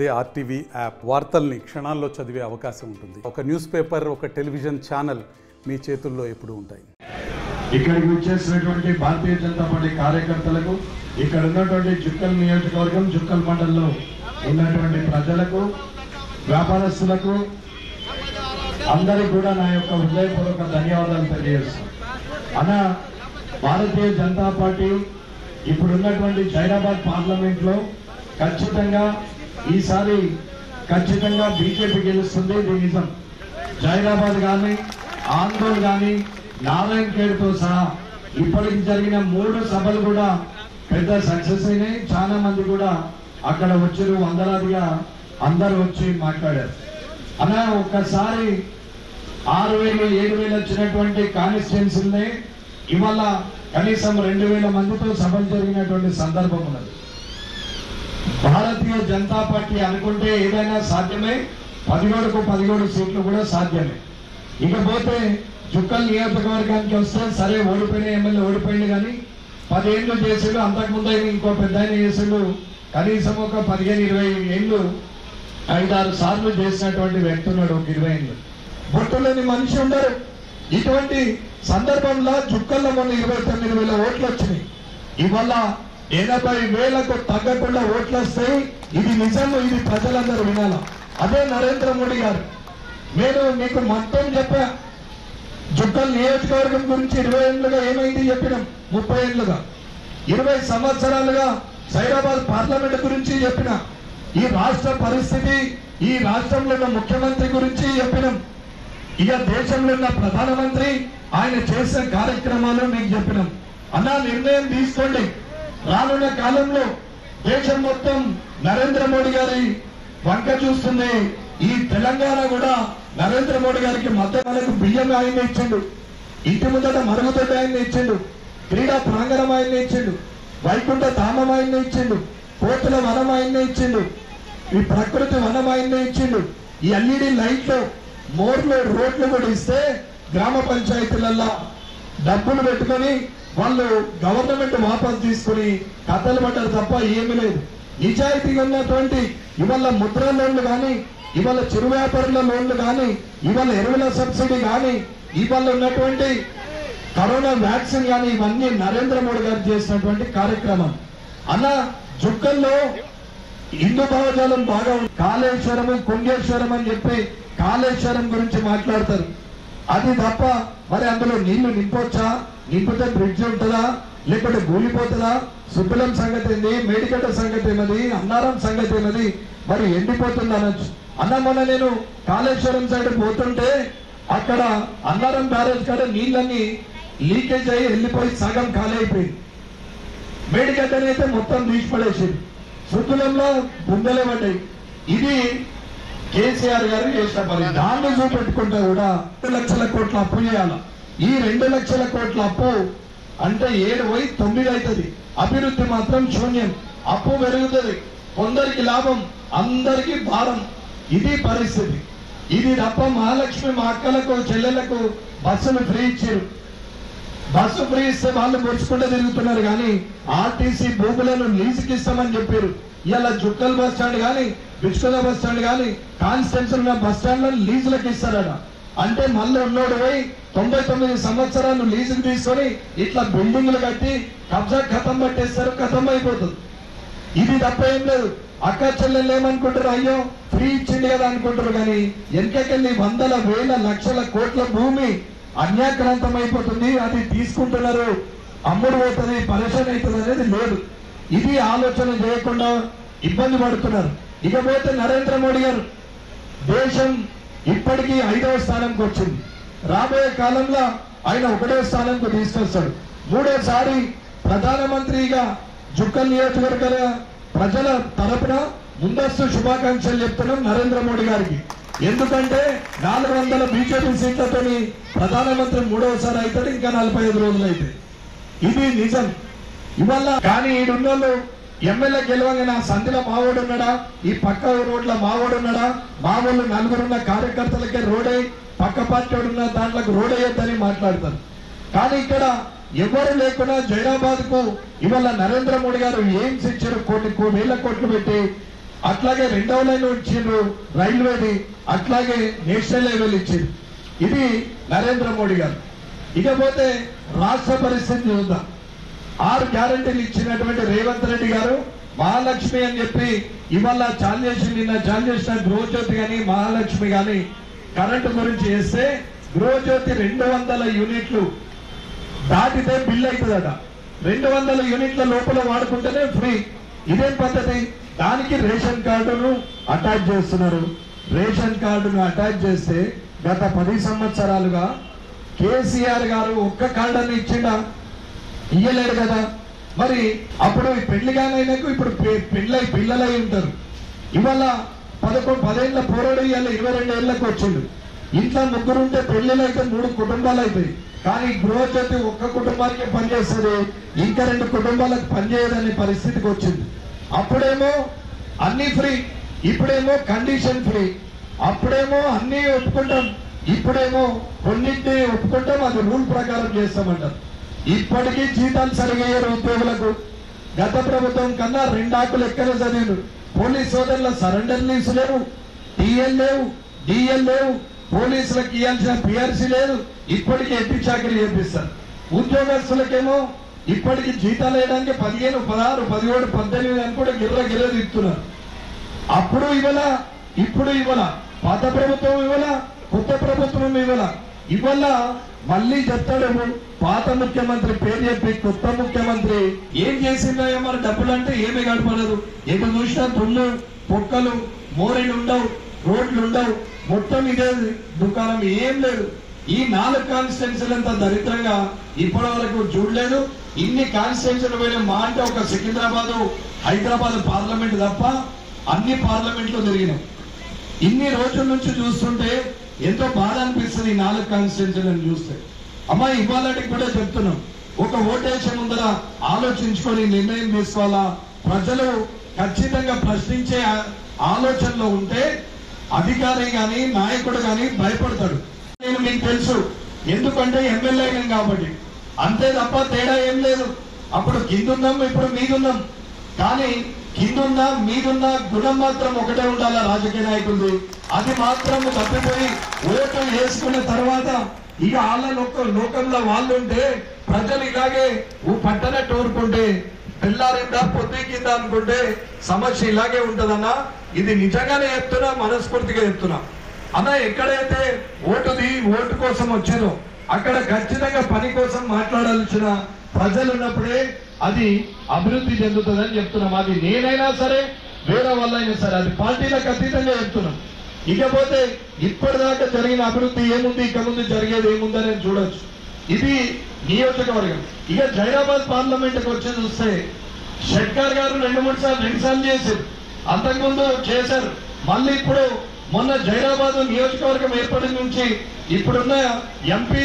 అదే RTV app వార్తల్ని క్షణాల్లో చదివే అవకాశం ఉంటుంది. ఒక న్యూస్ పేపర్ ఒక టెలివిజన్ ఛానల్ మీ చేతుల్లో ఎప్పుడు ఉంటాయి. ఇక్కడికి వచ్చేసినటువంటి భారతీయ జనతా పార్టీ కార్యకర్తలకు ఇక్కడ ఉన్నటువంటి జుక్కల్ నియోజకవర్గం జుక్కల్ మండలంలో ఉన్నటువంటి ప్రజలకు వ్యాపారస్తులకు అందరికి కూడా నా యొక్క హృదయపూర్వక ధన్యవాదాలు తెలియజేస్తాను. అన్న భారతీయ జనతా పార్టీ ఇప్పుడు ఉన్నటువంటి పార్లమెంట్లో ఖచ్చితంగా ఈసారి ఖచ్చితంగా బీజేపీ గెలుస్తుంది ఇది నిజం. జైరాబాద్ కానీ ఆందోళ్ కానీ నారాయణ ఖేడ్తో సహా ఇప్పటికి జరిగిన మూడు సభలు కూడా పెద్ద సక్సెస్ అయినాయి. చాలా మంది కూడా అక్కడ వచ్చారు. వందలాదిగా అందరూ వచ్చి మాట్లాడారు. అలా ఒక్కసారి ఆరు వేలు ఏడు వేలు వచ్చినటువంటి కాన్స్టిట్యున్సీలనే ఇవాళ కనీసం రెండు వేల మందితో సభలు జరిగినటువంటి సందర్భం ఉన్నది. భారతీయ జనతా పార్టీ అనుకుంటే ఏదైనా సాధ్యమే? పదిహేడుకు పదిహేడు సీట్లు కూడా సాధ్యమే. ఇకపోతే జుక్కల్ నియోజకవర్గానికి వస్తే సరే ఓడిపోయిన ఎమ్మెల్యే ఓడిపోయింది కానీ పదేళ్ళు చేసాడు అంతకుముందు అయిన ఇంకో పెద్ద ఆయన చేసాడు కనీసం ఒక పదిహేను ఇరవై ఏళ్ళు ఐదారు సార్లు చేసినటువంటి వ్యక్తి ఉన్నాడు ఒక ఇరవై ఏళ్ళు. బొట్టులేని మనిషి ఉండరు. ఇటువంటి సందర్భంలో జుక్కల్లో మొన్న ఇరవై తొమ్మిది వేల ఓట్లు వచ్చినాయి. ఇవాళ ఎనభై వేలకు తగ్గకుండా ఓట్లు వస్తాయి ఇది నిజం ఇది ప్రజలందరూ వినాల? అదే నరేంద్ర మోడీ గారు. నేను మీకు మొత్తం చెప్పా. జుక్కల్ నియోజకవర్గం గురించి ఇరవై ఏళ్ళుగా ఏమైంది చెప్పినాం. ముప్పై ఏళ్ళుగా. ఇరవై సంవత్సరాలుగా సైరాబాద్ పార్లమెంట్ గురించి చెప్పిన. ఈ రాష్ట్ర పరిస్థితి ఈ రాష్ట్రంలో ఉన్న ముఖ్యమంత్రి గురించి చెప్పినాం. ఇక దేశంలో ఉన్న ప్రధానమంత్రి ఆయన చేసిన కార్యక్రమాలు మీకు చెప్పినాం. అన్నా నిర్ణయం తీసుకోండి. రానున్న కాలంలో దేశం మొత్తం నరేంద్ర మోడీ గారి వంక చూస్తుంది. ఈ తెలంగాణ కూడా నరేంద్ర మోడీ గారికి మద్దతు బియ్యం ఆయన ఇచ్చిండు. ఇంటి ముందట మరుగుదొడ్డి ఆయన ఇచ్చిండు. క్రీడా ప్రాంగణం ఆయన ఇచ్చిండు. వైకుంఠ ధామం ఆయన ఇచ్చిండు. కోతుల వనం ఆయన ఇచ్చిండు. ఈ ప్రకృతి వనం ఆయన ఇచ్చిండు. ఈ ఎల్ఈడి లైట్లు మోర్లు రోడ్లు కూడా ఇస్తే గ్రామ పంచాయతీలల్లో డబ్బులు పెట్టుకొని వాళ్ళు గవర్నమెంట్ వాపస్ తీసుకుని కథలు పడ్డారు తప్ప ఏమీ లేదు. నిజాయితీగా ఉన్నటువంటి ఇవాళ ముద్ర లోన్లు కానీ ఇవాళ చిరు వ్యాపారుల లోన్లు కానీ ఇవాళ ఎరువుల సబ్సిడీ కానీ ఇవాళ ఉన్నటువంటి కరోనా వ్యాక్సిన్ కానీ ఇవన్నీ నరేంద్ర మోడీ గారు చేసినటువంటి కార్యక్రమం. అలా జుక్కల్లో హిందూ భావజాలం బాగా ఉంది. కాళేశ్వరము కుంగేశ్వరం అని చెప్పి కాళేశ్వరం గురించి మాట్లాడతారు. అది తప్ప మరి అందులో నీళ్ళు నింపొచ్చా? నింపితే బ్రిడ్జ్ ఉంటుందా? లేకపోతే కూలిపోతుందా? సుబ్బలం సంగతి ఏంది? మేడిగడ్డ సంగతి ఏమది? అన్నారం సంగతి ఏమది? మరి ఎండిపోతుందని అన్న మొన్న నేను కాళేశ్వరం సైడ్ పోతుంటే అక్కడ అన్నారం బ్యారేజ్ కాడ నీళ్ళన్నీ లీకేజ్ అయ్యి వెళ్ళిపోయి సగం ఖాళీ అయిపోయింది. మేడిగడ్డనైతే మొత్తం తీసి పడేసింది. శుద్ధులంలో బుందలే పడ్డాయి. ఇది కేసీఆర్ గారు చేసిన పని. దాన్ని చూపెట్టుకుంటే కూడా రెండు లక్షల కోట్ల అప్పు చేయాలి? ఈ రెండు లక్షల కోట్ల అప్పు అంటే ఏడు పోయి తొమ్మిది అవుతుంది. అభివృద్ధి మాత్రం శూన్యం. అప్పు పెరుగుతుంది. కొందరికి లాభం అందరికి భారం. ఇది పరిస్థితి. ఇది తప్ప మహాలక్ష్మి మా అక్కలకు చెల్లెలకు బస్సులు ఫ్రీ ఇచ్చారు. బస్సు ఫ్రీ ఇస్తే వాళ్ళు ముడుచుకుంటూ తిరుగుతున్నారు కానీ ఆర్టీసీ భూములను లీజుకి ఇస్తామని చెప్పారు. ఇలా జుక్కల్ బస్ స్టాండ్ కానీ బిచ్చుకల బస్ స్టాండ్ కానీ కాన్స్టెన్షన్ బస్ స్టాండ్ లీజులకు ఇస్తారట. అంటే మళ్ళీ ఉన్నోడు పోయి తొంభై తొమ్మిది సంవత్సరాలు లీజుకు తీసుకొని ఇట్లా బిల్డింగ్లు కట్టి కబ్జా ఖతం పట్టేస్తారు ఖతం అయిపోతుంది. ఇది తప్ప ఏం లేదు. అక్క చెల్లెళ్ళు ఏమనుకుంటారు? అయ్యో ఫ్రీ ఇచ్చింది కదా అనుకుంటారు కానీ వెనకకెళ్ళి వందల వేల లక్షల కోట్ల భూమి అన్యాక్రాంతం అయిపోతుంది. అది తీసుకుంటున్నారు. అమ్ముడు పోతుంది పరేషాన్ అవుతుంది అనేది లేదు. ఇది ఆలోచన చేయకుండా ఇబ్బంది పడుతున్నారు. ఇకపోతే నరేంద్ర మోడీ గారు దేశం ఇప్పటికీ ఐదవ స్థానంకి వచ్చింది. రాబోయే కాలంలో ఆయన ఒకటో స్థానంకు తీసుకొస్తాడు. మూడోసారి ప్రధానమంత్రిగా జుక్కల్ నియోజకవర్గాల ప్రజల తరపున ముందస్తు శుభాకాంక్షలు చెప్తున్నాం నరేంద్ర మోడీ గారికి. ఎందుకంటే నాలుగు వందల బీజేపీ సీట్లతో ప్రధానమంత్రి మూడవసారి అవుతాడు ఇంకా నలభై ఐదు రోజులు అయితే ఇది నిజం. ఇవాళ కానీ ఈడున్నోళ్ళు ఎమ్మెల్యే గెలవంగా నా సంధిలో మావోడు ఉన్నాడా ఈ పక్క రోడ్ల మావోడు ఉన్నాడా మావోళ్ళు నలుగురున్న కార్యకర్తలకే రోడే పక్క పార్టీ ఉన్న దాంట్లోకి రోడ్ అయ్యొద్దని మాట్లాడతారు. కానీ ఇక్కడ ఎవరు లేకుండా జైరాబాద్కు ఇవాళ నరేంద్ర మోడీ గారు ఎయిమ్స్ ఇచ్చారు కోటి వేల కోట్లు పెట్టి. అట్లాగే రెండవ లైన్ ఇచ్చిండ్రు రైల్వేది అట్లాగే నేషనల్ లెవెల్ ఇచ్చింది. ఇది నరేంద్ర మోడీ గారు. ఇకపోతే రాష్ట్ర పరిస్థితి చూద్దాం. ఆరు గ్యారంటీలు ఇచ్చినటువంటి రేవంత్ రెడ్డి గారు మహాలక్ష్మి అని చెప్పి ఇవాళ చాలు చేసి నిన్న చాలు చేసిన గృహజ్యోతి కానీ మహాలక్ష్మి కానీ కరెంటు గురించి చేస్తే గృహజ్యోతి రెండు వందల యూనిట్లు దాటితే బిల్ అవుతుందట రెండు వందల యూనిట్ల లోపల వాడుకుంటేనే ఫ్రీ. ఇదేం పద్ధతి? దానికి రేషన్ కార్డును అటాచ్ చేస్తున్నారు. రేషన్ కార్డును అటాచ్ చేస్తే గత పది సంవత్సరాలుగా కేసీఆర్ గారు ఒక్క కార్డుని ఇచ్చిండా? ఇయ్యలేడు కదా. మరి అప్పుడు పెళ్ళి కానైనాకు ఇప్పుడు పె- పెళ్ళై పిల్లలై ఉంటారు. ఇవాళ పదకొండు పదేళ్ళ పోరాడు ఇవాళ ఇరవై రెండు ఏళ్ళకి వచ్చిండు. ఇంట్లో ముగ్గురు ఉంటే పెళ్ళిలు అయితే మూడు కుటుంబాలు అవుతాయి కానీ గృహజ్యోతి ఒక్క కుటుంబానికి పనిచేస్తుంది ఇంకా రెండు కుటుంబాలకు పనిచేయదనే పరిస్థితికి వచ్చింది. అప్పుడేమో అన్ని ఫ్రీ. ఇప్పుడేమో కండిషన్ ఫ్రీ. అప్పుడేమో అన్నీ ఒప్పుకుంటాం. ఇప్పుడేమో కొన్నింటిని ఒప్పుకుంటాం. అది రూల్ ప్రకారం చేస్తామంటారు. ఇప్పటికీ జీతాలు సరిగయ్యారు ఉద్యోగులకు గత ప్రభుత్వం కన్నా రెండాకులు ఎక్కడ చదివారు పోలీస్ సోదరుల సరెండర్ లీవ్స్ లేవు. టీఎల్ లేవు డిఎల్ లేవు. పోలీసులకు ఇవ్వాల్సిన పిఆర్సీ లేదు. ఇప్పటికీ ఎంపీ చాకరీ చేపిస్తారు. ఉద్యోగస్తులకేమో ఇప్పటికి జీతాలు వేయడానికి పదిహేను పదహారు పదిహేడు పద్దెనిమిది అని కూడా గిర్ర గిర్ర తిప్పుతున్నారు అప్పుడు ఇవ్వాల? ఇప్పుడు ఇవ్వాల? పాత ప్రభుత్వం ఇవ్వాల? కొత్త ప్రభుత్వం ఇవ్వాల? ఇవాళ మళ్ళీ చెప్తాడేమో పాత ముఖ్యమంత్రి పేరు చెప్పి కొత్త ముఖ్యమంత్రి ఏం చేసిందా మరి డబ్బులు అంటే ఏమీ గడపలేదు. ఎటు చూసినా తుళ్ళు పొక్కలు మోరీలు ఉండవు రోడ్లు ఉండవు. మొత్తం ఇదే దుకాణం ఏం లేదు. ఈ నాలుగు కాన్స్టిట్యున్సీలు అంత దరిద్రంగా ఇప్పటి వరకు చూడలేదు. ఇన్ని కాన్స్టిట్యున్సీలు పోయిన మా అంటే ఒక సికింద్రాబాద్ హైదరాబాద్ పార్లమెంట్ తప్ప అన్ని పార్లమెంట్లు తిరిగినాం ఇన్ని రోజుల నుంచి చూస్తుంటే ఎంతో బాధ అనిపిస్తుంది నాలుగు కాన్స్టిట్యూన్సీలను చూస్తే. అమ్మా ఇవాళకి కూడా చెప్తున్నాం. ఒక ఓటేసే ముందర ఆలోచించుకొని నిర్ణయం తీసుకోవాలా? ప్రజలు ఖచ్చితంగా ప్రశ్నించే ఆలోచనలో ఉంటే అధికారి గాని నాయకుడు గాని భయపడతాడు. నేను మీకు తెలుసు ఎందుకంటే ఎమ్మెల్యే కాబట్టి. అంతే తప్ప తేడా ఏం లేదు. అప్పుడు కిందున్నాం ఇప్పుడు మీదున్నాం. కానీ కిందున్నా మీదున్నా గుణం మాత్రం ఒకటే ఉండాలా రాజకీయ నాయకులది? అది మాత్రం తప్పిపోయి ఓటు వేసుకున్న తర్వాత ఇక వాళ్ళ లోక లోకంలో వాళ్ళు ఉంటే ప్రజలు ఇలాగే ఓ పట్టనట్టు ఊరుకుంటే పిల్లారిందా పొద్దు కింద అనుకుంటే సమస్య ఇలాగే ఉంటదన్నా ఇది నిజంగానే చెప్తున్నా మనస్ఫూర్తిగా చెప్తున్నా. అన్న ఎక్కడైతే ఓటుది ఓటు కోసం వచ్చారో అక్కడ ఖచ్చితంగా పని కోసం మాట్లాడాల్సిన ప్రజలు ఉన్నప్పుడే అది అభివృద్ధి చెందుతుందని చెప్తున్నాం. అది నేనైనా సరే వేరే వాళ్ళైనా సరే అది పార్టీలకు అతీతంగా చెప్తున్నాం. ఇకపోతే ఇప్పటిదాకా జరిగిన అభివృద్ధి ఏముంది ఇక ముందు జరిగేది ఏముందని చూడొచ్చు. ఇది నియోజకవర్గం. ఇక జైరాబాద్ పార్లమెంట్కి వచ్చి చూస్తే షెట్కార్ గారు రెండు మూడు సార్లు రెండు సార్లు చేశారు. అంతకుముందు చేశారు. మళ్ళీ ఇప్పుడు మొన్న జైరాబాద్ నియోజకవర్గం ఏర్పడిన నుంచి ఇప్పుడున్న ఎంపీ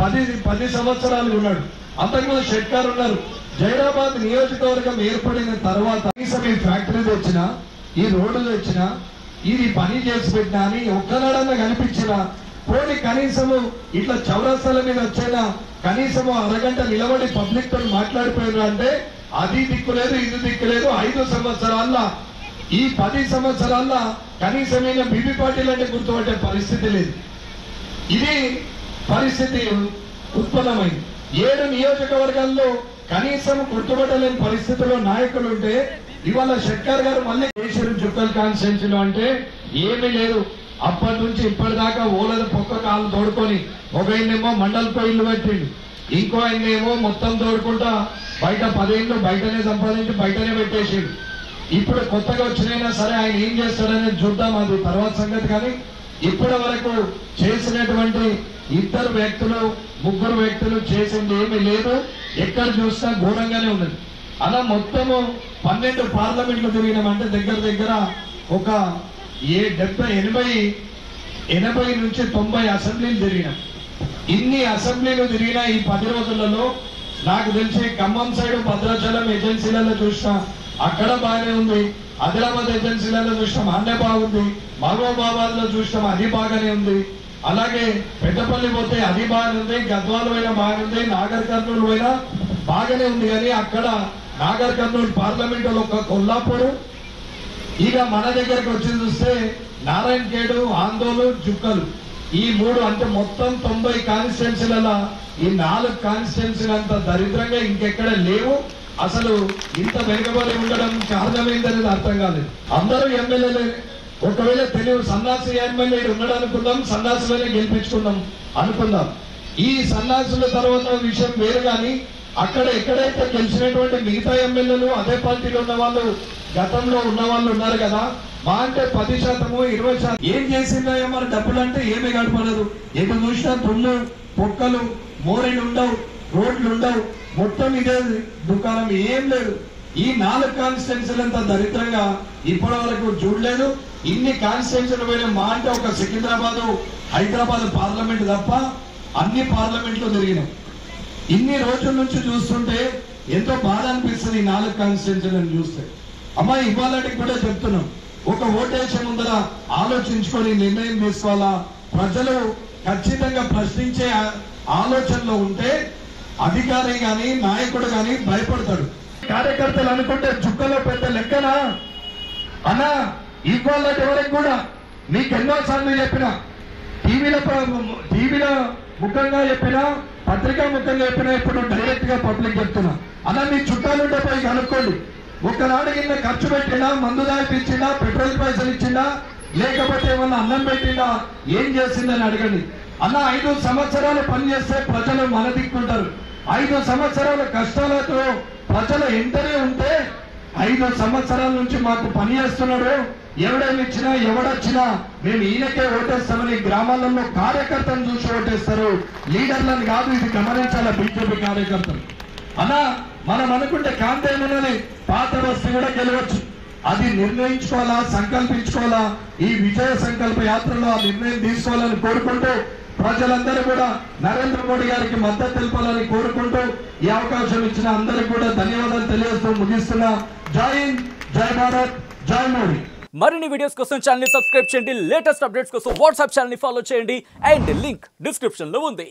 పది పది సంవత్సరాలు ఉన్నాడు. అంతకుముందు షెట్కార్ ఉన్నారు. జైరాబాద్ నియోజకవర్గం ఏర్పడిన తర్వాత కనీసం ఈ ఫ్యాక్టరీలు వచ్చిన ఈ రోడ్డులు వచ్చిన ఇది పని చేసి పెట్టినా అని ఒక్కనాడన్నా కనిపించిన పోనీ కనీసము ఇట్లా చౌరస్తాల మీద వచ్చేనా కనీసము అరగంట నిలబడి పబ్లిక్తో మాట్లాడిపోయారు అంటే అది దిక్కులేదు ఇది దిక్కులేదు ఐదు సంవత్సరాల ఈ పది సంవత్సరాల కనీసమైన బీబీ పార్టీలు అంటే గుర్తుపట్టే పరిస్థితి లేదు. ఇది పరిస్థితి ఉత్పన్నమైంది ఏడు నియోజకవర్గాల్లో కనీసం గుర్తుపట్టలేని పరిస్థితిలో నాయకులు ఉంటే ఇవాళ షెట్కర్ గారు మళ్ళీ కేసీఆర్ చుక్కల్ కాన్స్టిట్యున్సీలో అంటే ఏమీ లేదు. అప్పటి నుంచి ఇప్పటిదాకా ఓలద పొక్క కాలు తోడుకొని ఒక ఆయనేమో మండలిపై ఇల్లు పెట్టిండు ఇంకో ఆయనేమో మొత్తం తోడుకుంటా బయట పదేళ్ళు బయటనే సంపాదించి బయటనే పెట్టేసిండు. ఇప్పుడు కొత్తగా వచ్చినైనా సరే ఆయన ఏం చేస్తాడనేది చూద్దాం అది తర్వాత సంగతి కానీ ఇప్పటి వరకు చేసినటువంటి ఇద్దరు వ్యక్తులు ముగ్గురు వ్యక్తులు చేసింది ఏమీ లేదు. ఎక్కడ చూసినా ఘోరంగానే ఉన్నది అలా మొత్తము పన్నెండు పార్లమెంట్లు తిరిగినామంటే దగ్గర దగ్గర ఒక ఏ డెబ్బై ఎనభై ఎనభై నుంచి తొంభై అసెంబ్లీలు తిరిగినాం. ఇన్ని అసెంబ్లీలు తిరిగిన ఈ పది రోజులలో నాకు తెలిసి ఖమ్మం సైడ్ భద్రాచలం ఏజెన్సీలలో చూసిన అక్కడ బాగానే ఉంది. ఆదిలాబాద్ ఏజెన్సీలలో చూసినాం అన్నే బాగుంది మహబూబాబాద్లో చూసినాం అది బాగానే ఉంది. అలాగే పెద్దపల్లి పోతే అది బాగానే ఉంది గద్వాల పోయినా బాగానే ఉంది నాగర్ కర్నూలు పోయినా బాగానే ఉంది. కానీ అక్కడ నాగర్ కర్నూలు పార్లమెంట్ ఒక కొల్లాపూర్ ఇక మన దగ్గరకు వచ్చి చూస్తే నారాయణ ఖేడు ఆందోళన జుక్కలు. ఈ మూడు అంటే మొత్తం తొంభై కాన్స్టిట్యున్సీలలో ఈ నాలుగు కాన్స్టిట్యున్సీలు అంత దరిద్రంగా ఇంకెక్కడ లేవు. అసలు ఇంత వెనుకబడి ఉండడం కారణమైందనేది అర్థం కాలేదు. అందరూ ఎమ్మెల్యేలే. ఒకవేళ తెలియదు సన్నాసి ఎమ్మెల్యే ఉన్నాడు అనుకుందాం సన్నాసులనే గెలిపించుకుందాం అనుకుందాం. ఈ సన్నాసుల తర్వాత విషయం వేరు కానీ అక్కడ ఎక్కడైతే గెలిచినటువంటి మిగతా ఎమ్మెల్యేలు అదే పార్టీలో ఉన్న వాళ్ళు గతంలో ఉన్న వాళ్ళు ఉన్నారు కదా మా అంటే పది శాతము ఇరవై శాతం ఏం చేసిందా మరి డబ్బులు అంటే ఏమీ గడపలేదు. ఎటు చూసినా దుమ్ము పొక్కలు మోరెలు ఉండవు రోడ్లు ఉండవు. మొత్తం ఇదే దుకాణం ఏం లేదు. ఈ నాలుగు కాన్స్టిట్యున్సీలు అంత దరిద్రంగా ఇప్పటి వరకు చూడలేదు. ఇన్ని కాన్స్టిట్యున్సీలు పోయిన మా అంటే ఒక సికింద్రాబాద్ హైదరాబాద్ పార్లమెంట్ తప్ప అన్ని పార్లమెంట్లు జరిగినాయి ఇన్ని రోజుల నుంచి చూస్తుంటే ఎంతో బాధ అనిపిస్తుంది ఈ నాలుగు కాన్స్టిట్యున్సీలను చూస్తే. అమ్మా ఇవాళకి కూడా చెప్తున్నాం. ఒక ఓటేసే ముందర ఆలోచించుకొని నిర్ణయం తీసుకోవాలా? ప్రజలు ఖచ్చితంగా ప్రశ్నించే ఆలోచనలో ఉంటే అధికారి గాని నాయకుడు గాని భయపడతాడు. కార్యకర్తలు అనుకుంటే జుక్కలో పెద్ద లెక్కనా? అన్నా ఇవాళ ఎవరికి కూడా నీకు ఎన్నో సార్లు చెప్పిన టీవీలో టీవీలో ముఖంగా చెప్పినా పత్రికా ముఖంగా చెప్పినా ఇప్పుడు డైరెక్ట్గా పబ్లిక్ చెప్తున్నా. అలా మీ చుట్టాలుంటే పోయి కనుక్కోండి. ఒకనాడు కింద ఖర్చు పెట్టినా మందు దాయిపించిందా పెట్రోల్ పైసలు ఇచ్చిందా లేకపోతే ఏమన్నా అన్నం పెట్టిందా ఏం చేసిందని అడగండి. అన్న ఐదు సంవత్సరాలు పనిచేస్తే ప్రజలు మన దిక్కుంటారు. ఐదు సంవత్సరాల కష్టాలతో ప్రజలు ఎంతనే ఉంటే ఐదు సంవత్సరాల నుంచి మాకు పని చేస్తున్నాడు ఎవడేమి ఇచ్చినా ఎవడొచ్చినా మేము ఈయనకే ఓటేస్తామని గ్రామాలలో కార్యకర్తను చూసి ఓటేస్తారు. లీడర్లను కాదు ఇది గమనించాల బీజేపీ కార్యకర్తలు. అలా మనం అనుకుంటే కాంతేమనని పాత బస్తీ కూడా గెలవచ్చు. అది నిర్ణయించుకోవాలా సంకల్పించుకోవాలా? ఈ విజయ సంకల్ప యాత్రలో ఆ నిర్ణయం తీసుకోవాలని కోరుకుంటూ ప్రజలందరూ కూడా నరేంద్ర మోడీ గారికి మద్దతు తెలపాలని కోరుకుంటూ ఈ అవకాశం ఇచ్చిన అందరికి కూడా ధన్యవాదాలు తెలియజేస్తూ ముగిస్తున్నా. జై హింద్ జై భారత్ జై మోడీ. మరిన్ని వీడియోస్ కోసం ఛానల్ సబ్స్క్రైబ్ చేయండి. లేటెస్ట్ అప్డేట్స్ కోసం వాట్సాప్ ఛానల్ ఫాలో చేయండి. అండ్ లింక్ డిస్క్రిప్షన్లో ఉంది.